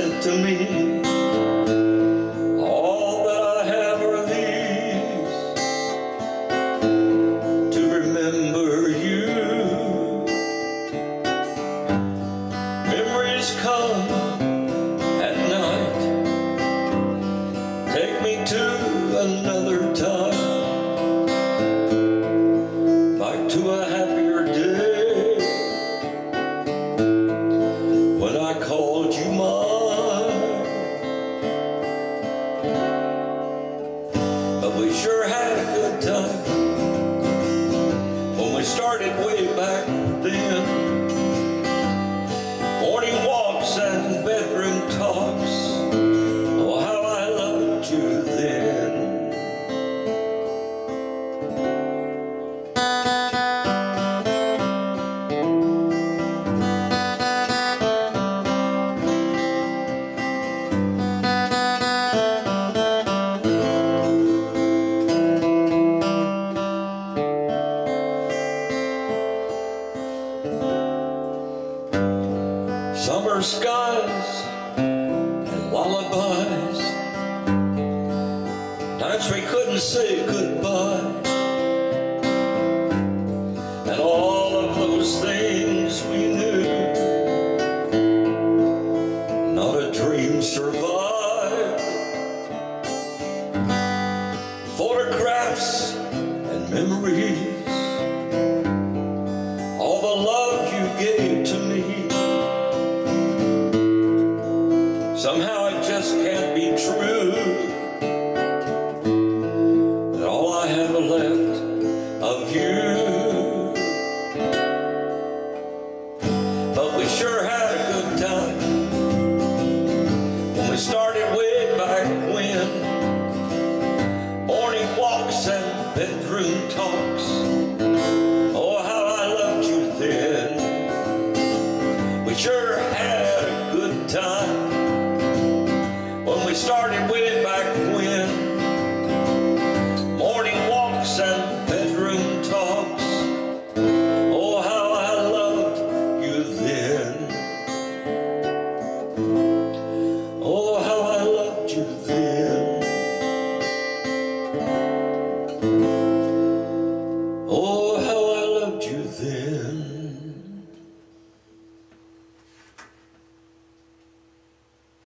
sent to me. All that I have are these to remember you. Memories come at night, take me to another time, way back then. Morning walks and Summer skies and lullabies. Times we couldn't say goodbye. And all of those things we knew. Not a dream survived. Photographs and memories. Somehow it just can't be true that all I have left of you. But we sure had Amen.